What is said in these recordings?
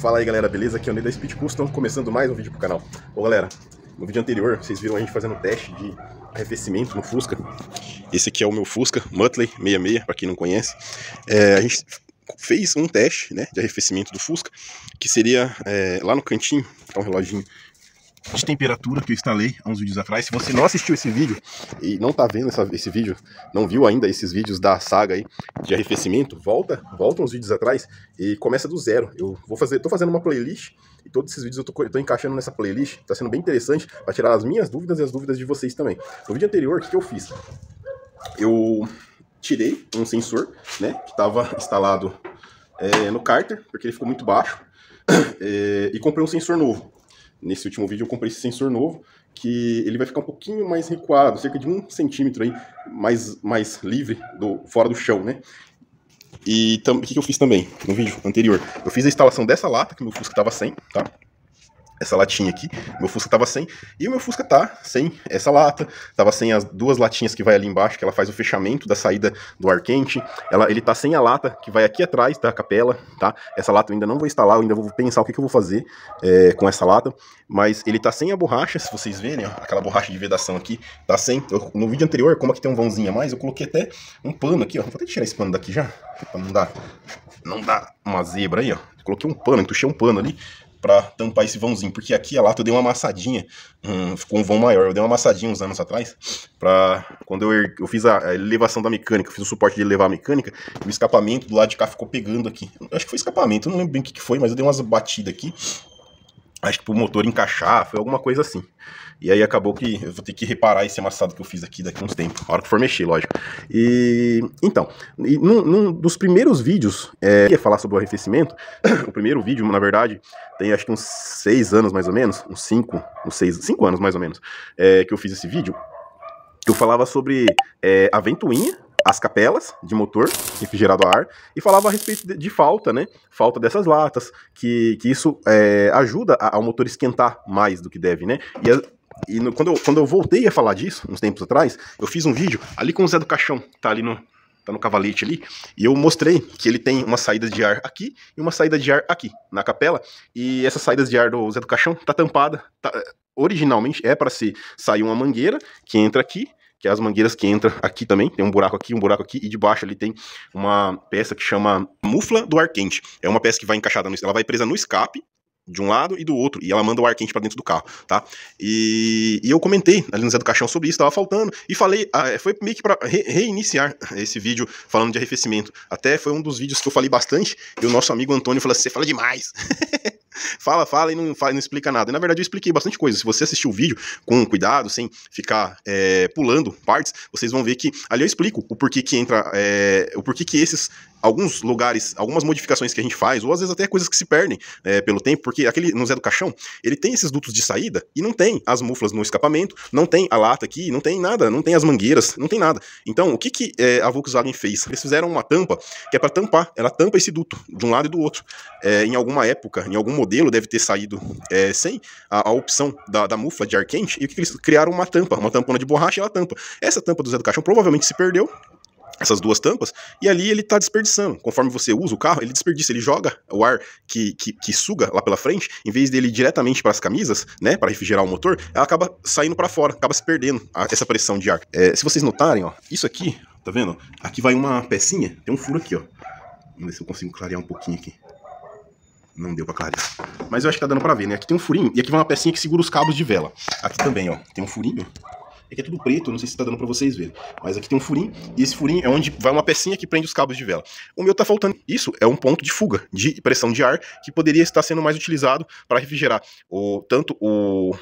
Fala aí galera, beleza? Aqui é o Ney da Speed Custom, começando mais um vídeo pro canal. Bom galera, no vídeo anterior vocês viram a gente fazendo teste de arrefecimento no Fusca. Esse aqui é o meu Fusca Muttley 66, para quem não conhece. É, a gente fez um teste né, de arrefecimento do Fusca, que seria é, lá no cantinho, tá um reloginho de temperatura que eu instalei há uns vídeos atrás. Se você não assistiu esse vídeo e não tá vendo essa, esse vídeo, não viu ainda esses vídeos da saga aí de arrefecimento, volta, volta uns vídeos atrás e começa do zero. Eu vou fazer, tô fazendo uma playlist e todos esses vídeos eu tô, eu tô encaixando nessa playlist. Tá sendo bem interessante para tirar as minhas dúvidas e as dúvidas de vocês também. No vídeo anterior, o que, que eu fiz? Eu tirei um sensor, né, que estava instalado é, no cárter, porque ele ficou muito baixo, é, e comprei um sensor novo. Nesse último vídeo eu comprei esse sensor novo, que ele vai ficar um pouquinho mais recuado, cerca de um centímetro aí, mais, mais livre, do, fora do chão, né? E o que, que eu fiz também no vídeo anterior? Eu fiz a instalação dessa lata, que meu Fusca estava sem, tá? Essa latinha aqui. Meu Fusca tava sem. E o meu Fusca tá sem essa lata. Tava sem as duas latinhas que vai ali embaixo, que ela faz o fechamento da saída do ar quente. Ela, ele tá sem a lata que vai aqui atrás da capela, tá? Essa lata eu ainda não vou instalar, eu ainda vou pensar o que, que eu vou fazer é, com essa lata. Mas ele tá sem a borracha, se vocês verem, ó, aquela borracha de vedação aqui, tá sem. Eu, no vídeo anterior, como aqui tem um vãozinho a mais, eu coloquei até um pano aqui, ó. Vou até tirar esse pano daqui já, pra não dar, não dar uma zebra aí, ó. Coloquei um pano, entuchei um pano ali, para tampar esse vãozinho, porque aqui a lata eu dei uma amassadinha, hum, ficou um vão maior, eu dei uma amassadinha uns anos atrás, para quando eu, eu fiz a, elevação da mecânica, fiz o suporte de elevar a mecânica, o escapamento do lado de cá ficou pegando aqui, acho que foi escapamento, não lembro bem o que, que foi, mas eu dei umas batidas aqui, acho que pro motor encaixar, foi alguma coisa assim. E aí acabou que eu vou ter que reparar esse amassado que eu fiz aqui daqui uns tempos, a hora que for mexer, lógico. E então, e num, num dos primeiros vídeos, é, eu ia falar sobre o arrefecimento, o primeiro vídeo, na verdade, tem acho que uns seis anos mais ou menos, uns cinco, uns seis, cinco anos mais ou menos, é, que eu fiz esse vídeo. Eu falava sobre é, a ventoinha, as capelas de motor refrigerado a ar e falava a respeito de, de falta, né? Falta dessas latas, que, que isso é, ajuda ao motor esquentar mais do que deve, né? E, a, e no, quando, eu, quando eu voltei a falar disso, uns tempos atrás, eu fiz um vídeo ali com o Zé do Caixão, tá ali no, tá no cavalete ali, e eu mostrei que ele tem uma saída de ar aqui e uma saída de ar aqui, na capela, e essas saídas de ar do Zé do Caixão tá tampada, tá, originalmente é para se sair uma mangueira que entra aqui, que é as mangueiras que entram aqui também, tem um buraco aqui, um buraco aqui, e debaixo ali tem uma peça que chama mufla do ar quente. É uma peça que vai encaixada, no, ela vai presa no escape, de um lado e do outro, e ela manda o ar quente para dentro do carro, tá? E, e, eu comentei ali no Zé do Caixão sobre isso, tava faltando, e falei, ah, foi meio que para re reiniciar esse vídeo falando de arrefecimento. Até foi um dos vídeos que eu falei bastante, e o nosso amigo Antônio falou assim, você fala demais. fala, fala e não, fala, não explica nada. E, na verdade, eu expliquei bastante coisa. Se você assistir o vídeo com cuidado, sem ficar é, pulando partes, vocês vão ver que ali eu explico o porquê que entra, é, o porquê que esses alguns lugares, algumas modificações que a gente faz, ou às vezes até coisas que se perdem é, pelo tempo, porque aquele no Zé do Caixão, ele tem esses dutos de saída e não tem as muflas no escapamento, não tem a lata aqui, não tem nada, não tem as mangueiras, não tem nada. Então, o que, que é, a Volkswagen fez? Eles fizeram uma tampa que é para tampar, ela tampa esse duto de um lado e do outro. É, em alguma época, em algum modelo, deve ter saído é, sem a, a opção da, da, mufla de ar quente, e o que, que eles criaram? Uma tampa, uma tampona de borracha e ela tampa. Essa tampa do Zé do Caixão provavelmente se perdeu, essas duas tampas, e ali ele está desperdiçando. Conforme você usa o carro, ele desperdiça, ele joga o ar que, que, que suga lá pela frente, em vez dele ir diretamente para as camisas, né, para refrigerar o motor, ela acaba saindo para fora, acaba se perdendo a, essa pressão de ar. É, se vocês notarem, ó, isso aqui, tá vendo? Aqui vai uma pecinha, tem um furo aqui, ó. Vamos ver se eu consigo clarear um pouquinho aqui. Não deu pra clarear. Mas eu acho que tá dando pra ver, né? Aqui tem um furinho e aqui vai uma pecinha que segura os cabos de vela. Aqui também, ó, tem um furinho Aqui é tudo preto, não sei se tá dando pra vocês verem. Mas aqui tem um furinho, e esse furinho é onde vai uma pecinha que prende os cabos de vela. O meu tá faltando. Isso é um ponto de fuga, de pressão de ar, que poderia estar sendo mais utilizado para refrigerar o, tanto o,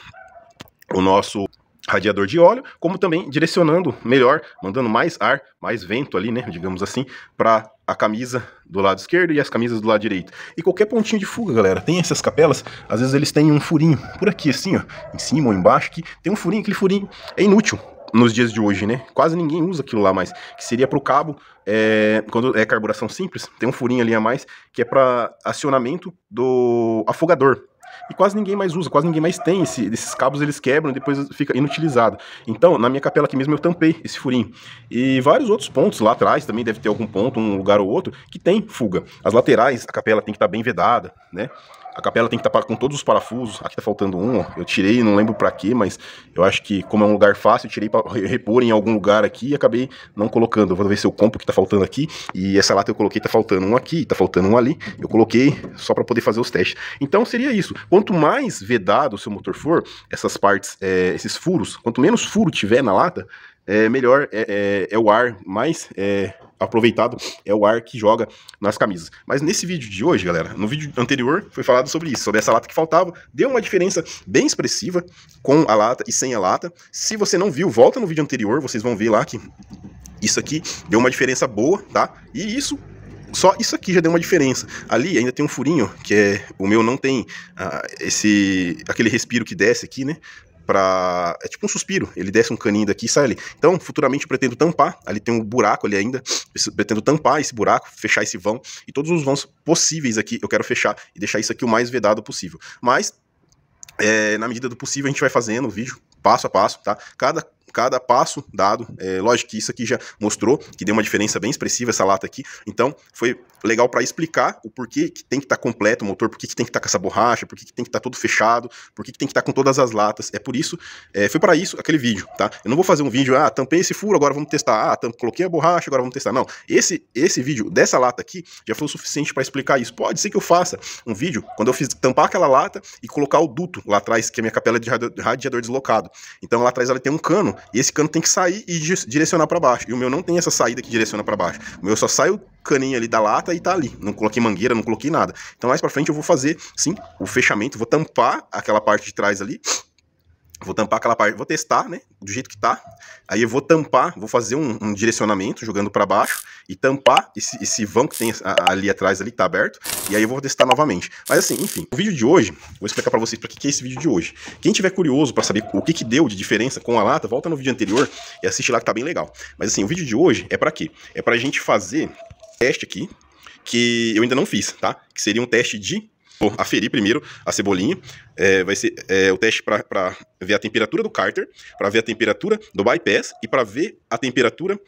o nosso radiador de óleo, como também direcionando melhor, mandando mais ar, mais vento ali, né, digamos assim, para a camisa do lado esquerdo e as camisas do lado direito. E qualquer pontinho de fuga, galera, tem essas capelas, às vezes eles têm um furinho por aqui assim, ó, em cima ou embaixo, que tem um furinho, aquele furinho é inútil nos dias de hoje, né? Quase ninguém usa aquilo lá mais, que seria para o cabo, é, quando é carburação simples, tem um furinho ali a mais, que é para acionamento do afogador, e quase ninguém mais usa, quase ninguém mais tem esse, esses cabos, eles quebram e depois fica inutilizado. Então, na minha capela aqui mesmo eu tampei esse furinho. E vários outros pontos lá atrás também deve ter algum ponto, um lugar ou outro, que tem fuga. As laterais, a capela tem que estar tá bem vedada, né? A capela tem que estar com todos os parafusos. Aqui tá faltando um, ó. Eu tirei, não lembro para quê, mas eu acho que como é um lugar fácil, eu tirei para repor em algum lugar aqui e acabei não colocando. Vou ver se eu compro que tá faltando aqui. E essa lata eu coloquei, tá faltando um aqui, tá faltando um ali. Eu coloquei só para poder fazer os testes. Então seria isso. Quanto mais vedado o seu motor for, essas partes, é, esses furos, quanto menos furo tiver na lata, é, melhor é, é, é, o ar mais é, aproveitado, é o ar que joga nas camisas. Mas nesse vídeo de hoje, galera, no vídeo anterior foi falado sobre isso, sobre essa lata que faltava, deu uma diferença bem expressiva com a lata e sem a lata. Se você não viu, volta no vídeo anterior, vocês vão ver lá que isso aqui deu uma diferença boa, tá? E isso só isso aqui já deu uma diferença. Ali ainda tem um furinho, que é o meu não tem uh, esse aquele respiro que desce aqui, né? Pra, é tipo um suspiro, ele desce um caninho daqui e sai ali. Então, futuramente pretendo tampar, ali tem um buraco ali ainda, pretendo tampar esse buraco, fechar esse vão, e todos os vãos possíveis aqui eu quero fechar e deixar isso aqui o mais vedado possível. Mas, é, na medida do possível, a gente vai fazendo o vídeo passo a passo, tá? Cada cada passo dado. É, lógico que isso aqui já mostrou que deu uma diferença bem expressiva essa lata aqui. Então, foi legal para explicar o porquê que tem que estar tá completo o motor, por que tem que estar tá com essa borracha, por que tem que estar tá todo fechado, por que tem que estar tá com todas as latas. É por isso, é, foi para isso aquele vídeo, tá? Eu não vou fazer um vídeo, ah, tampei esse furo, agora vamos testar. Ah, coloquei a borracha, agora vamos testar. Não, esse, esse vídeo dessa lata aqui já foi o suficiente para explicar isso. Pode ser que eu faça um vídeo quando eu fiz tampar aquela lata e colocar o duto lá atrás, que é a minha capela de radiador deslocado. Então lá atrás ela tem um cano e esse cano tem que sair e direcionar para baixo. E o meu não tem essa saída que direciona para baixo. O meu só sai o caninho ali da lata e tá ali. Não coloquei mangueira, não coloquei nada. Então mais para frente eu vou fazer, sim, o fechamento, vou tampar aquela parte de trás ali Vou tampar aquela parte, vou testar, né, do jeito que tá. Aí eu vou tampar, vou fazer um, um direcionamento jogando para baixo e tampar esse, esse vão que tem ali atrás ali que tá aberto. E aí eu vou testar novamente. Mas assim, enfim, o vídeo de hoje, vou explicar para vocês para que, que é esse vídeo de hoje. Quem tiver curioso para saber o que que deu de diferença com a lata, volta no vídeo anterior e assiste lá que tá bem legal. Mas assim, o vídeo de hoje é para quê? É pra gente fazer teste aqui que eu ainda não fiz, tá? Que seria um teste de aferir primeiro a cebolinha. É, vai ser é, o teste para ver a temperatura do cárter, para ver a temperatura do bypass e para ver a temperatura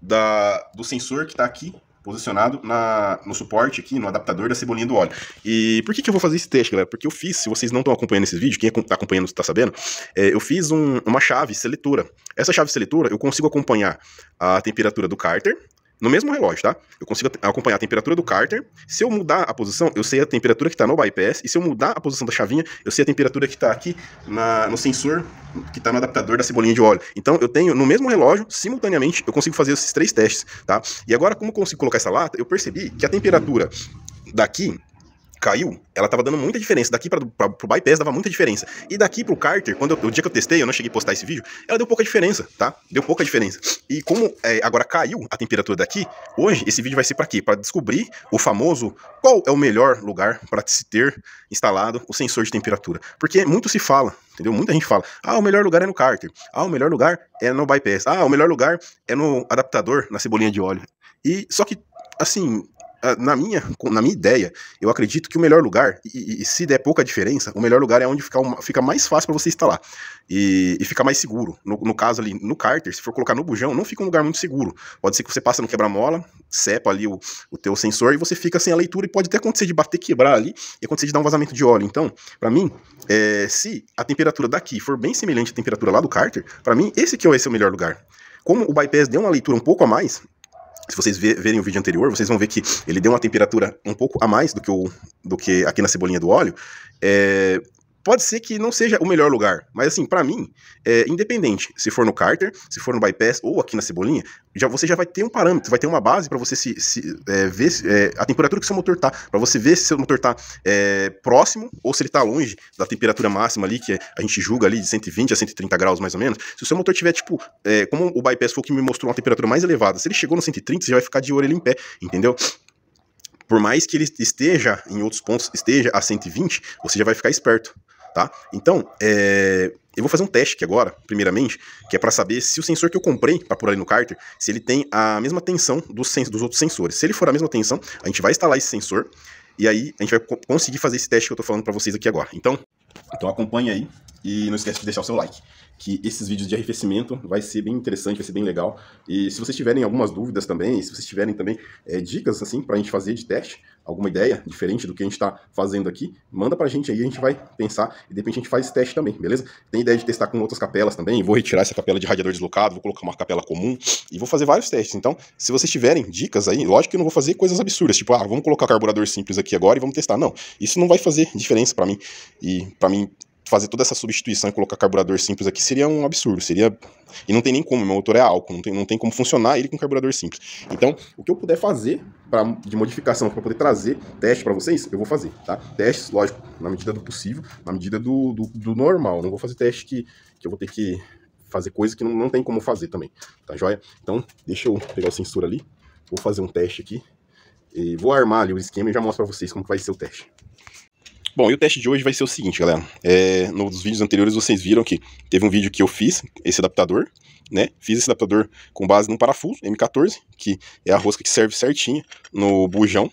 da, do sensor que está aqui posicionado na, no suporte aqui, no adaptador da cebolinha do óleo. E por que, que eu vou fazer esse teste, galera? Porque eu fiz, se vocês não estão acompanhando esse vídeo, quem está acompanhando está sabendo, é, eu fiz um, uma chave seletora. Essa chave seletora, eu consigo acompanhar a temperatura do cárter, no mesmo relógio, tá? Eu consigo acompanhar a temperatura do cárter. Se eu mudar a posição, eu sei a temperatura que está no bypass. E se eu mudar a posição da chavinha, eu sei a temperatura que está aqui na, no sensor que está no adaptador da cebolinha de óleo. Então eu tenho no mesmo relógio, simultaneamente, eu consigo fazer esses três testes, tá? E agora, como eu consigo colocar essa lata, eu percebi que a temperatura daqui caiu, ela tava dando muita diferença. Daqui para pro bypass dava muita diferença. E daqui pro Carter, quando eu, o dia que eu testei, eu não cheguei a postar esse vídeo, ela deu pouca diferença, tá? Deu pouca diferença. E como é, agora caiu a temperatura daqui, hoje esse vídeo vai ser para quê? Para descobrir o famoso qual é o melhor lugar para se ter instalado o sensor de temperatura. Porque muito se fala, entendeu? Muita gente fala, ah, o melhor lugar é no Carter, ah, o melhor lugar é no bypass, ah, o melhor lugar é no adaptador, na cebolinha de óleo. E só que assim, na minha, na minha ideia, eu acredito que o melhor lugar, e, e se der pouca diferença, o melhor lugar é onde fica, uma, fica mais fácil para você instalar e, e fica mais seguro. No, no, caso ali, no cárter, se for colocar no bujão, não fica um lugar muito seguro. Pode ser que você passe no quebra-mola, cepa ali o, o teu sensor e você fica sem a leitura e pode até acontecer de bater, quebrar ali e acontecer de dar um vazamento de óleo. Então, para mim, é, se a temperatura daqui for bem semelhante à temperatura lá do cárter, para mim, esse aqui vai ser o melhor lugar. Como o bypass deu uma leitura um pouco a mais, se vocês verem o vídeo anterior, vocês vão ver que ele deu uma temperatura um pouco a mais do que, o, do que aqui na cebolinha do óleo. É, pode ser que não seja o melhor lugar, mas assim, para mim, é independente, se for no Carter, se for no bypass ou aqui na Cebolinha, já você já vai ter um parâmetro, vai ter uma base para você se, se é, ver é, a temperatura que seu motor tá, para você ver se seu motor tá é, próximo ou se ele tá longe da temperatura máxima ali, que a gente julga ali de 120 a 130 graus mais ou menos. Se o seu motor tiver, tipo, é, como o bypass foi o que me mostrou uma temperatura mais elevada, se ele chegou no 130, você já vai ficar de ali em pé, entendeu? por mais que ele esteja em outros pontos, esteja a 120, você já vai ficar esperto tá? Então, é, eu vou fazer um teste aqui agora, primeiramente, que é para saber se o sensor que eu comprei para pôr ali no cárter, se ele tem a mesma tensão dos, dos outros sensores. Se ele for a mesma tensão, a gente vai instalar esse sensor e aí a gente vai conseguir fazer esse teste que eu tô falando para vocês aqui agora. Então, então acompanha aí E não esquece de deixar o seu like que esses vídeos de arrefecimento vai ser bem interessante, vai ser bem legal. E se vocês tiverem algumas dúvidas também, se vocês tiverem também é, dicas assim para a gente fazer de teste, alguma ideia diferente do que a gente está fazendo aqui, manda para a gente aí, a gente vai pensar e de repente a gente faz teste também, beleza? Tem ideia de testar com outras capelas também, vou retirar essa capela de radiador deslocado, vou colocar uma capela comum e vou fazer vários testes. Então, se vocês tiverem dicas aí, lógico que eu não vou fazer coisas absurdas, tipo, ah, vamos colocar carburador simples aqui agora e vamos testar. Não, isso não vai fazer diferença para mim. E para mim fazer toda essa substituição e colocar carburador simples aqui seria um absurdo, seria... E não tem nem como, meu motor é álcool, não tem, não tem como funcionar ele com carburador simples. Então, o que eu puder fazer de modificação para poder trazer teste para vocês, eu vou fazer, tá? Testes, lógico, na medida do possível, na medida do, do, do normal, não vou fazer teste que, que eu vou ter que fazer coisa que não, não tem como fazer também, tá joia? Então, deixa eu pegar o sensor ali, vou fazer um teste aqui, e vou armar ali o esquema e já mostro para vocês como vai ser o teste. Bom, e o teste de hoje vai ser o seguinte, galera. É, nos vídeos anteriores vocês viram que teve um vídeo que eu fiz, esse adaptador, né? Fiz esse adaptador com base num parafuso M14, que é a rosca que serve certinho no bujão,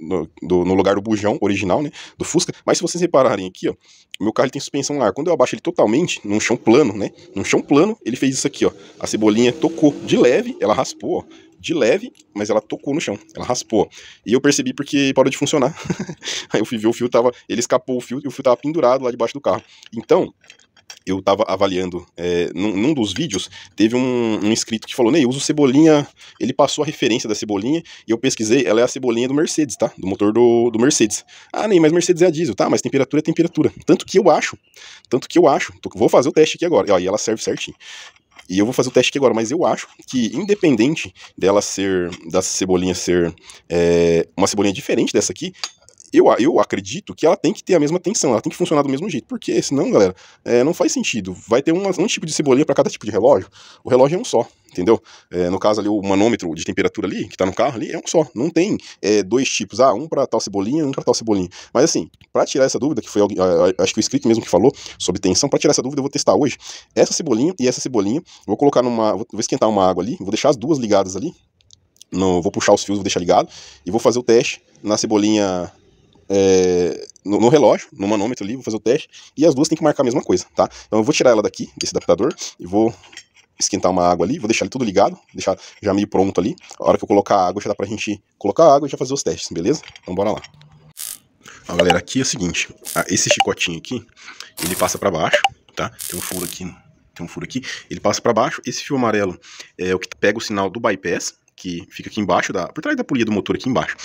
no, do, no lugar do bujão original, né? Do Fusca. Mas se vocês repararem aqui, ó, o meu carro tem suspensão ar. Quando eu abaixo ele totalmente, num chão plano, né? Num chão plano, ele fez isso aqui, ó. A cebolinha tocou de leve, ela raspou, ó de leve, mas ela tocou no chão, ela raspou. E eu percebi porque parou de funcionar. Aí eu fui ver o fio tava, ele escapou o fio e o fio tava pendurado lá debaixo do carro. Então, eu estava avaliando, é, num, num, dos vídeos, teve um, um, inscrito que falou, Ney, uso cebolinha, ele passou a referência da cebolinha, e eu pesquisei, ela é a cebolinha do Mercedes, tá? Do motor do, do Mercedes. Ah, Ney, mas Mercedes é a diesel, tá? Mas temperatura é temperatura. Tanto que eu acho, tanto que eu acho, vou fazer o teste aqui agora, e ela serve certinho. E eu vou fazer o teste aqui agora, mas eu acho que, independente dela ser, da cebolinha ser é, uma cebolinha diferente dessa aqui, eu, eu acredito que ela tem que ter a mesma tensão, ela tem que funcionar do mesmo jeito, porque senão, galera, é, não faz sentido. Vai ter uma, um tipo de cebolinha para cada tipo de relógio, o relógio é um só, entendeu? É, no caso ali, o manômetro de temperatura ali, que tá no carro ali, é um só, não tem é, dois tipos, ah, um para tal cebolinha, um para tal cebolinha. Mas assim, para tirar essa dúvida, que foi, acho que o inscrito mesmo que falou sobre tensão, para tirar essa dúvida eu vou testar hoje essa cebolinha e essa cebolinha, vou colocar numa, vou esquentar uma água ali, vou deixar as duas ligadas ali, no, vou puxar os fios, vou deixar ligado, e vou fazer o teste na cebolinha é, no, no, relógio, no manômetro ali, vou fazer o teste, e as duas tem que marcar a mesma coisa, tá? Então eu vou tirar ela daqui, desse adaptador, e vou esquentar uma água ali, vou deixar ele tudo ligado, deixar já meio pronto ali. A hora que eu colocar a água, já dá pra gente colocar a água e já fazer os testes, beleza? Então bora lá. Ó, galera, aqui é o seguinte, esse chicotinho aqui, ele passa pra baixo, tá? Tem um furo aqui, tem um furo aqui, ele passa pra baixo, esse fio amarelo é o que pega o sinal do bypass, que fica aqui embaixo, da, por trás da polia do motor aqui embaixo.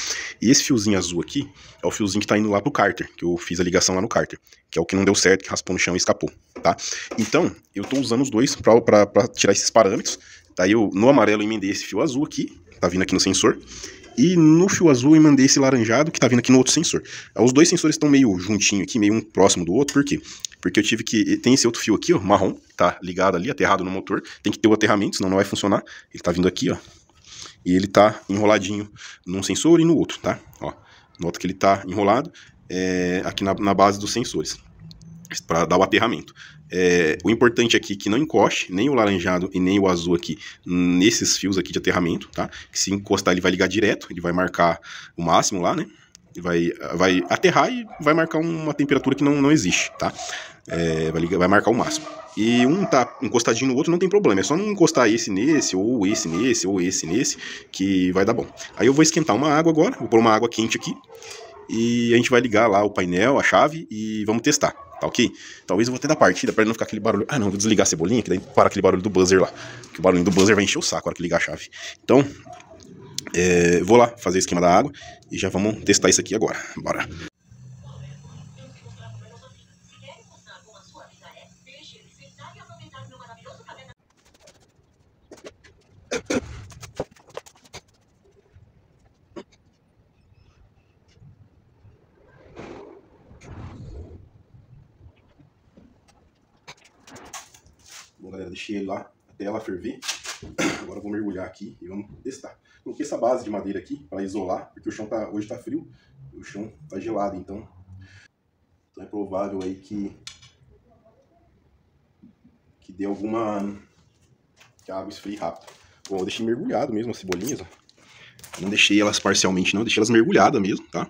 E esse fiozinho azul aqui é o fiozinho que tá indo lá pro cárter, que eu fiz a ligação lá no cárter, que é o que não deu certo, que raspou no chão e escapou, tá? Então, eu tô usando os dois pra tirar esses parâmetros, daí eu, no amarelo, eu emendei esse fio azul aqui, tá vindo aqui no sensor, e no fio azul eu mandei esse laranjado que tá vindo aqui no outro sensor. Os dois sensores estão meio juntinho aqui, meio um próximo do outro, por quê? Porque eu tive que. Tem esse outro fio aqui, ó, marrom, tá ligado ali, aterrado no motor. Tem que ter o aterramento, senão não vai funcionar. Ele tá vindo aqui, ó, e ele tá enroladinho num sensor e no outro, tá? Ó, nota que ele tá enrolado é, aqui na, na base dos sensores, para dar o aterramento. É, o importante aqui é que não encoste nem o laranjado e nem o azul aqui nesses fios aqui de aterramento, tá? Que se encostar ele vai ligar direto, ele vai marcar o máximo lá, né? Vai, vai aterrar e vai marcar uma temperatura que não, não existe, tá? É, vai, vai marcar o máximo e um tá encostadinho no outro, não tem problema. É só não encostar esse nesse, ou esse nesse, ou esse nesse, que vai dar bom. Aí eu vou esquentar uma água agora, vou pôr uma água quente aqui, e a gente vai ligar lá o painel, a chave, e vamos testar, tá ok? Talvez eu vou até dar partida pra não ficar aquele barulho. Ah, não, vou desligar a cebolinha, que daí para aquele barulho do buzzer lá. Que o barulho do buzzer vai encher o saco na hora que ligar a chave. Então, é, vou lá fazer o esquema da água e já vamos testar isso aqui agora. Bora. Bom, galera, deixei ele lá até ela ferver. Agora vou mergulhar aqui e vamos testar. Coloquei essa base de madeira aqui para isolar, porque o chão tá, hoje tá frio o chão tá gelado, então, então é provável aí que que dê alguma que a água esfrie rápido. Bom, eu deixei mergulhado mesmo as cebolinhas, ó. Não deixei elas parcialmente não, deixei elas mergulhadas mesmo, tá?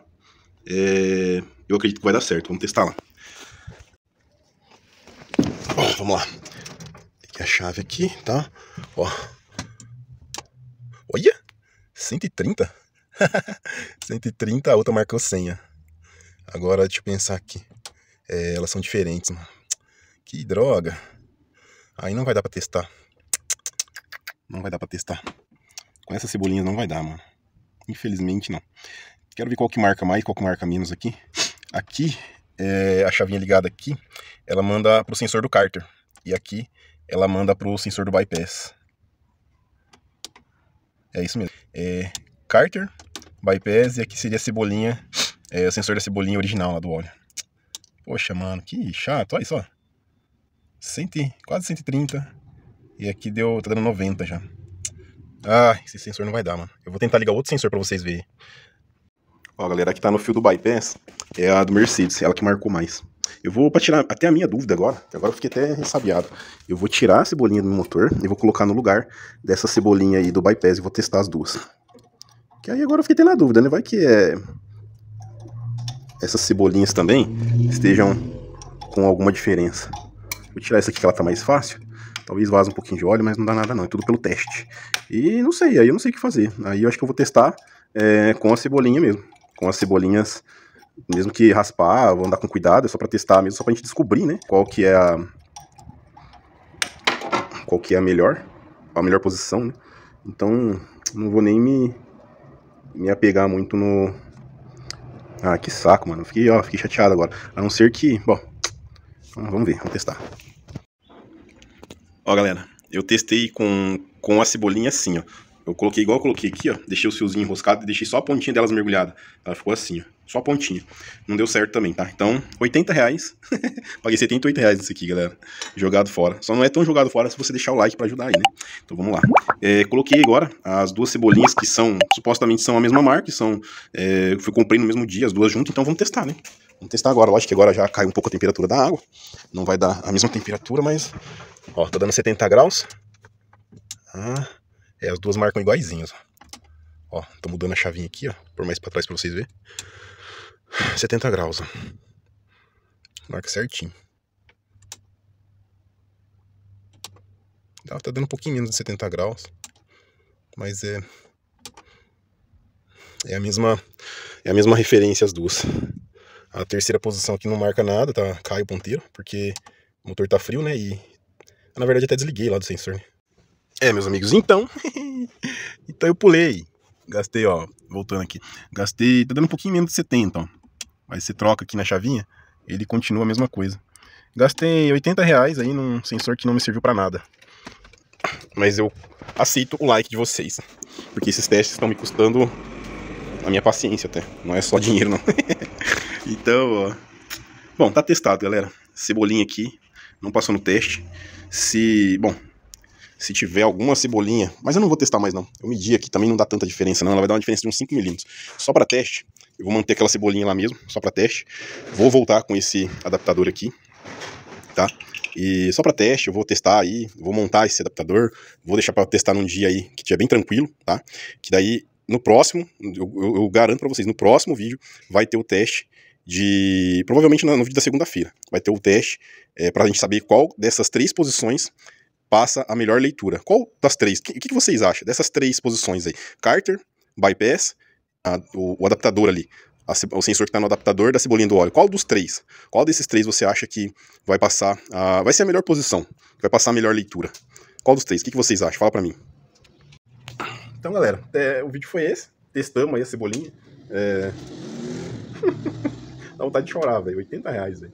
É... Eu acredito que vai dar certo, vamos testar lá. vamos lá. A chave aqui, tá? Ó. Olha! 130? 130, a outra marcou senha. Agora, deixa eu pensar aqui. É, elas são diferentes, mano. Que droga. Aí não vai dar pra testar. Não vai dar pra testar. Com essas cebolinhas não vai dar, mano. Infelizmente não. Quero ver qual que marca mais, qual que marca menos aqui. Aqui, é, a chavinha ligada aqui, ela manda pro sensor do Carter. E aqui, ela manda pro sensor do bypass. É isso mesmo. É Carter, bypass e aqui seria a cebolinha, é, o sensor da cebolinha original lá do óleo. Poxa, mano, que chato. Olha só. 100, quase 130. E aqui deu, tá dando 90 já. Ah, esse sensor não vai dar, mano. Eu vou tentar ligar outro sensor pra vocês verem. Ó, galera, aqui tá no fio do bypass. É a do Mercedes, ela que marcou mais. Eu vou pra tirar até a minha dúvida agora, que agora eu fiquei até ressabiado. Eu vou tirar a cebolinha do motor e vou colocar no lugar dessa cebolinha aí do bypass e vou testar as duas. Que aí agora eu fiquei tendo a dúvida, né? Vai que é essas cebolinhas também estejam com alguma diferença. Vou tirar essa aqui que ela tá mais fácil. Talvez vaze um pouquinho de óleo, mas não dá nada não. É tudo pelo teste. E não sei, aí eu não sei o que fazer. Aí eu acho que eu vou testar é, com a cebolinha mesmo. Com as cebolinhas, mesmo que raspar, vou andar com cuidado, é só pra testar mesmo, só pra gente descobrir, né? Qual que é a... Qual que é a melhor, a melhor posição, né? Então, não vou nem me, me apegar muito no, ah, que saco, mano. Fiquei, ó, fiquei chateado agora. A não ser que, bom, vamos ver, vamos testar. Ó, galera, eu testei com, com a cebolinha assim, ó. Eu coloquei igual eu coloquei aqui, ó. Deixei o fiozinho enroscado e deixei só a pontinha delas mergulhada. Ela ficou assim, ó. Só a pontinha. Não deu certo também, tá? Então, 80 reais. Paguei 78 reais isso aqui, galera. Jogado fora. Só não é tão jogado fora se você deixar o like pra ajudar aí, né? Então, vamos lá. É, coloquei agora as duas cebolinhas que são, supostamente são a mesma marca. São, é, eu comprei no mesmo dia, as duas juntas. Então, vamos testar, né? Vamos testar agora. Lógico que agora já cai um pouco a temperatura da água. Não vai dar a mesma temperatura, mas... Ó, tá dando 70 graus. Ah, é, as duas marcam iguaizinhas. Ó, tô mudando a chavinha aqui, ó. Por mais pra trás pra vocês verem. 70 graus. Marca certinho. Tá dando um pouquinho menos de 70 graus. Mas é... É a mesma... É a mesma referência as duas. A terceira posição aqui não marca nada, tá? Cai o ponteiro, porque o motor tá frio, né? E... Na verdade até desliguei lá do sensor, né? É, meus amigos, então... então eu pulei. Gastei, ó, voltando aqui. Gastei, tá dando um pouquinho menos de 70, ó. Aí você troca aqui na chavinha, ele continua a mesma coisa. Gastei 80 reais aí num sensor que não me serviu para nada. Mas eu aceito o like de vocês. Porque esses testes estão me custando a minha paciência até. Não é só dinheiro, não. então, ó. Bom, tá testado, galera. Cebolinha aqui. Não passou no teste. Se. Bom. Se tiver alguma cebolinha. Mas eu não vou testar mais, não. Eu medi aqui também não dá tanta diferença, não. Ela vai dar uma diferença de uns 5 milímetros. Só para teste. Eu vou manter aquela cebolinha lá mesmo, só para teste. Vou voltar com esse adaptador aqui, tá? E só para teste, eu vou testar aí, vou montar esse adaptador, vou deixar para testar num dia aí que estiver bem tranquilo, tá? Que daí no próximo, eu, eu, garanto para vocês, no próximo vídeo vai ter o teste de. Provavelmente no, no vídeo da segunda-feira, vai ter o teste é, para a gente saber qual dessas três posições passa a melhor leitura. Qual das três? O que, que vocês acham dessas três posições aí? Carter, bypass a, o, o, adaptador ali, a, o sensor que está no adaptador da cebolinha do óleo. Qual dos três? Qual desses três você acha que vai passar, a, vai ser a melhor posição, vai passar a melhor leitura? Qual dos três? O que, que vocês acham? Fala para mim. Então, galera, é, o vídeo foi esse. Testamos aí a cebolinha. É... Dá vontade de chorar, velho. 80 reais, velho.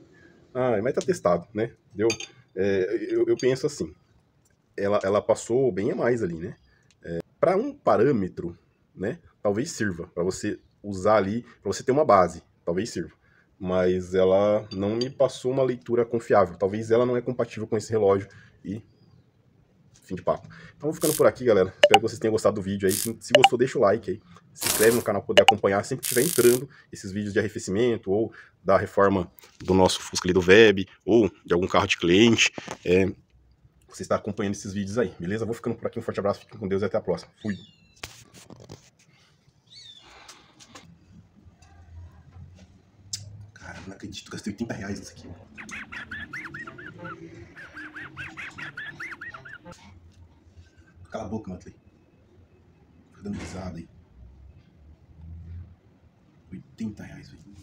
Ah, mas tá testado, né? Deu. É, eu, eu, penso assim. Ela, ela passou bem a mais ali, né? É, para um parâmetro, né? talvez sirva para você usar ali, para você ter uma base, talvez sirva. Mas ela não me passou uma leitura confiável. Talvez ela não é compatível com esse relógio e fim de papo. Então vou ficando por aqui, galera. Espero que vocês tenham gostado do vídeo aí. Se gostou, deixa o like aí. Se inscreve no canal para poder acompanhar sempre que estiver entrando esses vídeos de arrefecimento ou da reforma do nosso Fusca ali do Web ou de algum carro de cliente. É, você está acompanhando esses vídeos aí, beleza? Vou ficando por aqui, um forte abraço, fiquem com Deus e até a próxima. Fui! Cara, não acredito, gastei 80 reais nisso aqui. Cala a boca, Matley. Fica dando risada aí. 80 reais, velho.